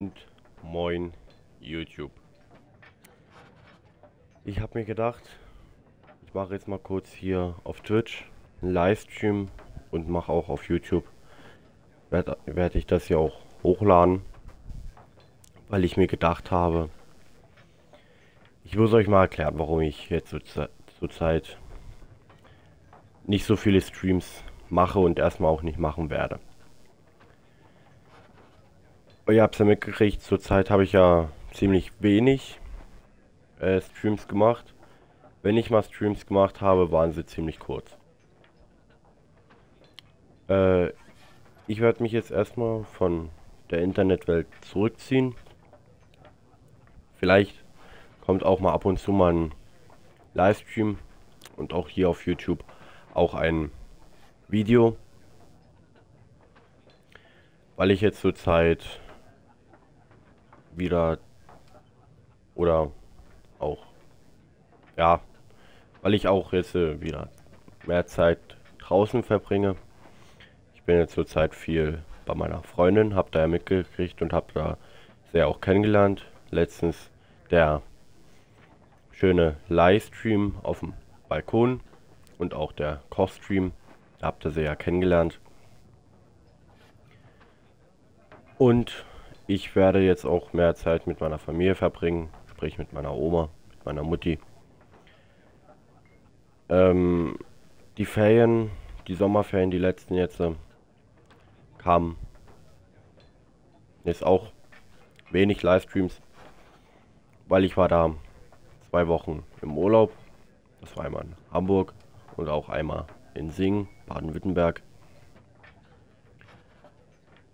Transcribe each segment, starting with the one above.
Und moin YouTube. Ich habe mir gedacht, ich mache jetzt mal kurz hier auf Twitch einen Livestream und mache auch auf YouTube. Werde werd ich das hier auch hochladen, weil ich mir gedacht habe, ich muss euch mal erklären, warum ich jetzt zurzeit zu nicht so viele Streams mache und erstmal auch nicht machen werde. Ihr habt es ja mitgekriegt, zurzeit habe ich ja ziemlich wenig äh, Streams gemacht. Wenn ich mal Streams gemacht habe, waren sie ziemlich kurz. Äh, ich werde mich jetzt erstmal von der Internetwelt zurückziehen. Vielleicht kommt auch mal ab und zu mal ein Livestream und auch hier auf YouTube auch ein Video. Weil ich jetzt zurzeit wieder oder auch ja, weil ich auch jetzt äh, wieder mehr Zeit draußen verbringe. Ich bin jetzt zurzeit viel bei meiner Freundin, habe da ja mitgekriegt und habe da sehr auch kennengelernt. Letztens der schöne Livestream auf dem Balkon und auch der Kochstream, da habt ihr sie ja kennengelernt. Und ich werde jetzt auch mehr Zeit mit meiner Familie verbringen, sprich mit meiner Oma, mit meiner Mutti. Ähm, die Ferien, die Sommerferien, die letzten jetzt, äh, kamen jetzt auch wenig Livestreams, weil ich war da zwei Wochen im Urlaub. Das war einmal in Hamburg und auch einmal in Singen, Baden-Württemberg.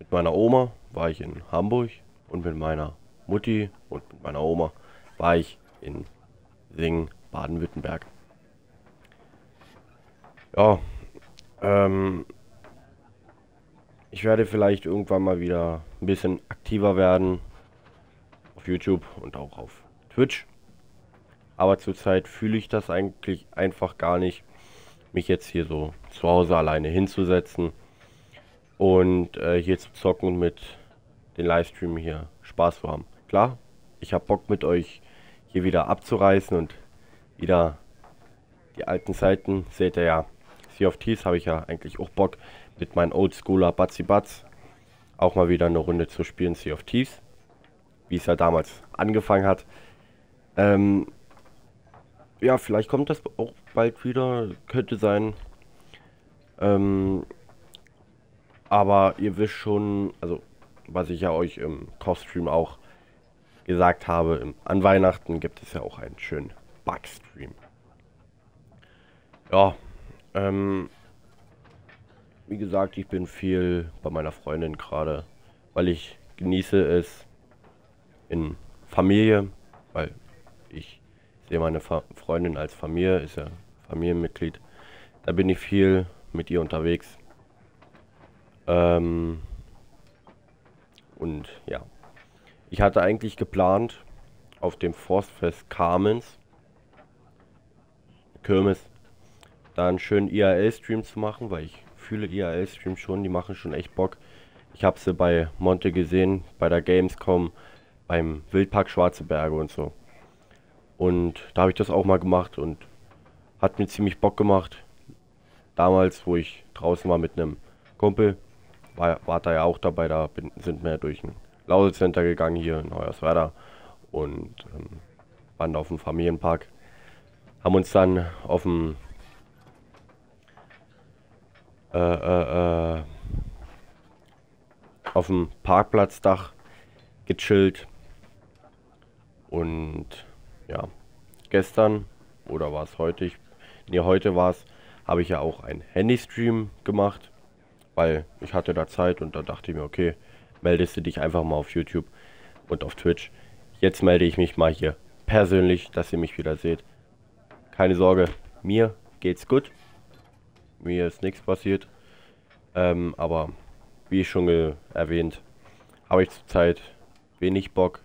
Mit meiner Oma war ich in Hamburg und mit meiner Mutti und mit meiner Oma war ich in Singen, Baden-Württemberg. Ja, ähm, ich werde vielleicht irgendwann mal wieder ein bisschen aktiver werden auf YouTube und auch auf Twitch. Aber zurzeit fühle ich das eigentlich einfach gar nicht, mich jetzt hier so zu Hause alleine hinzusetzen und äh, hier zu zocken mit den Livestream hier Spaß zu haben. Klar, ich habe Bock mit euch hier wieder abzureißen und wieder die alten Zeiten, seht ihr ja, Sea of Thieves habe ich ja eigentlich auch Bock mit meinen Oldschooler Batzi Batz auch mal wieder eine Runde zu spielen, Sea of Thieves, wie es ja damals angefangen hat. Ähm, ja, vielleicht kommt das auch bald wieder, könnte sein. Ähm, aber ihr wisst schon, also was ich ja euch im Kochstream auch gesagt habe, an Weihnachten gibt es ja auch einen schönen Bugstream. Ja, ähm, wie gesagt, ich bin viel bei meiner Freundin gerade, weil ich genieße es in Familie, weil ich sehe meine Fa Freundin als Familie, ist ja Familienmitglied. Da bin ich viel mit ihr unterwegs. Ähm, und ja, ich hatte eigentlich geplant, auf dem Forstfest Kamenz, Kirmes, da einen schönen IRL-Stream zu machen, weil ich fühle IRL-Streams schon, die machen schon echt Bock. Ich habe sie bei Monte gesehen, bei der Gamescom, beim Wildpark Schwarze Berge und so. Und da habe ich das auch mal gemacht und hat mir ziemlich Bock gemacht. Damals, wo ich draußen war mit einem Kumpel, war, war da ja auch dabei, da bin, sind wir durch ein Lausitz-Center gegangen hier in Hoyerswerda und ähm, waren auf dem Familienpark. Haben uns dann auf dem äh, äh, äh, auf dem Parkplatzdach gechillt und ja, gestern oder war es heute, ich, nee, heute war es, habe ich ja auch ein Handy-Stream gemacht, weil ich hatte da Zeit und da dachte ich mir, okay, meldest du dich einfach mal auf YouTube und auf Twitch. Jetzt melde ich mich mal hier persönlich, dass ihr mich wieder seht. Keine Sorge, mir geht's gut. Mir ist nichts passiert. Ähm, aber wie schon erwähnt, habe ich zurzeit wenig Bock,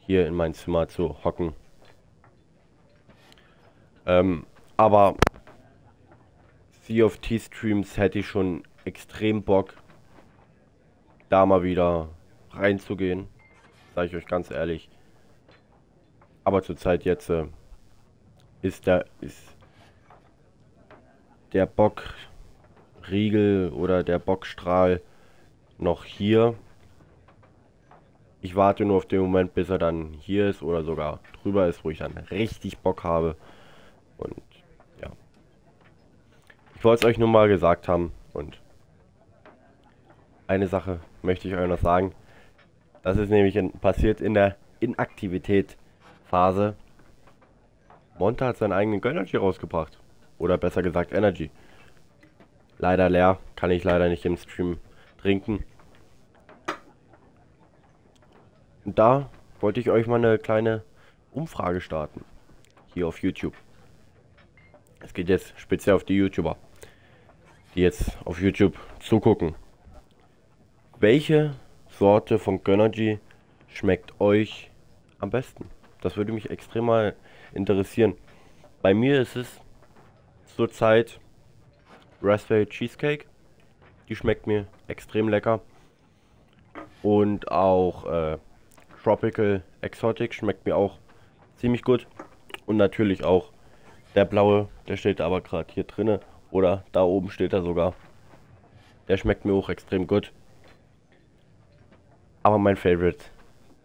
hier in mein Zimmer zu hocken. Ähm, aber Sea of T Streams hätte ich schon extrem Bock, da mal wieder reinzugehen. Sage ich euch ganz ehrlich. Aber zurzeit jetzt äh, ist der ist der Bockriegel oder der Bockstrahl noch hier. Ich warte nur auf den Moment, bis er dann hier ist oder sogar drüber ist, wo ich dann richtig Bock habe. Und. Ich wollte es euch nur mal gesagt haben. Und eine Sache möchte ich euch noch sagen. Das ist nämlich in, passiert in der Inaktivität-Phase. Monta hat seinen eigenen Energy rausgebracht. Oder besser gesagt Energy. Leider leer. Kann ich leider nicht im Stream trinken. Und da wollte ich euch mal eine kleine Umfrage starten. Hier auf YouTube. Es geht jetzt speziell auf die YouTuber, die jetzt auf YouTube zugucken. Welche Sorte von Gönnergy schmeckt euch am besten? Das würde mich extrem mal interessieren. Bei mir ist es zurzeit Raspberry Cheesecake. Die schmeckt mir extrem lecker. Und auch äh, Tropical Exotic schmeckt mir auch ziemlich gut. Und natürlich auch der blaue, der steht aber gerade hier drinne. Oder da oben steht er sogar. Der schmeckt mir auch extrem gut. Aber mein Favorite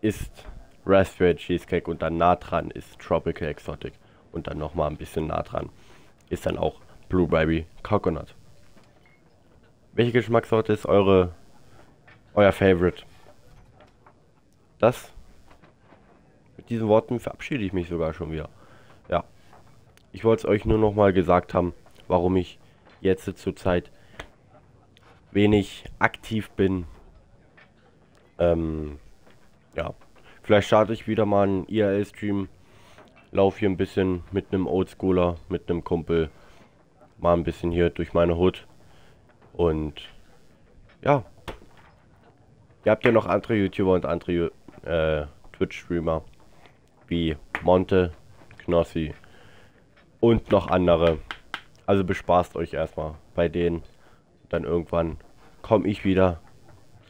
ist Raspberry Cheesecake und dann nah dran ist Tropical Exotic. Und dann nochmal ein bisschen nah dran ist dann auch Blueberry Coconut. Welche Geschmackssorte ist eure euer Favorite? Das mit diesen Worten verabschiede ich mich sogar schon wieder. Ja. Ich wollte es euch nur noch mal gesagt haben, warum ich jetzt zurzeit wenig aktiv bin. Ähm, ja. Vielleicht starte ich wieder mal einen IRL-Stream. Lauf hier ein bisschen mit einem Oldschooler, mit einem Kumpel. Mal ein bisschen hier durch meine Hut. Und ja. Ihr habt ja noch andere YouTuber und andere äh, Twitch-Streamer wie Monte, Knossi und noch andere. Also bespaßt euch erstmal bei denen. Dann irgendwann komme ich wieder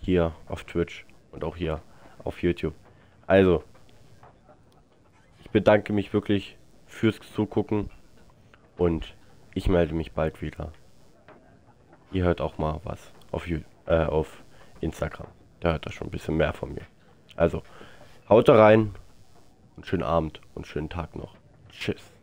hier auf Twitch und auch hier auf YouTube. Also, ich bedanke mich wirklich fürs Zugucken und ich melde mich bald wieder. Ihr hört auch mal was auf, äh, auf Instagram. Da hört er schon ein bisschen mehr von mir. Also, haut rein und schönen Abend und schönen Tag noch. Tschüss.